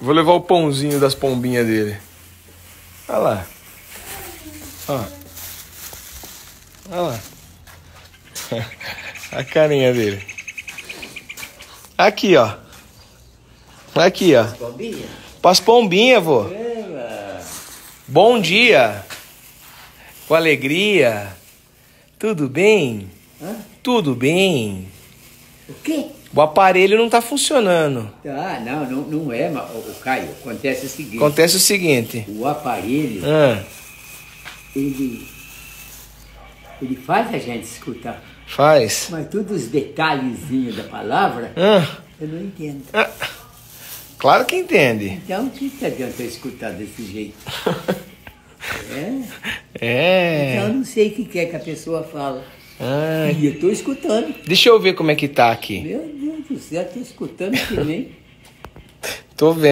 Vou levar o pãozinho das pombinhas dele. Olha lá. Ó. Olha lá. A carinha dele. Aqui, ó. Aqui, ó. Bobinha? Pras pombinhas, vô. Ela. Bom dia. Com alegria. Tudo bem? Hã? Tudo bem. O quê? O aparelho não tá funcionando. Ah, não, não, não é, mas, ô, Caio, acontece o seguinte. Acontece o seguinte. O aparelho, Ah, ele. Ele faz a gente escutar. faz. Mas todos os detalhezinhos da palavra, Ah, eu não entendo. ah. Claro que entende. Então, o que, que adianta eu escutar desse jeito? É? Então, eu É. não sei o que é que a pessoa fala. Ah, E eu tô escutando. deixa eu ver como é que tá aqui. Meu Deus céu, tô escutando que nem. Tô vendo.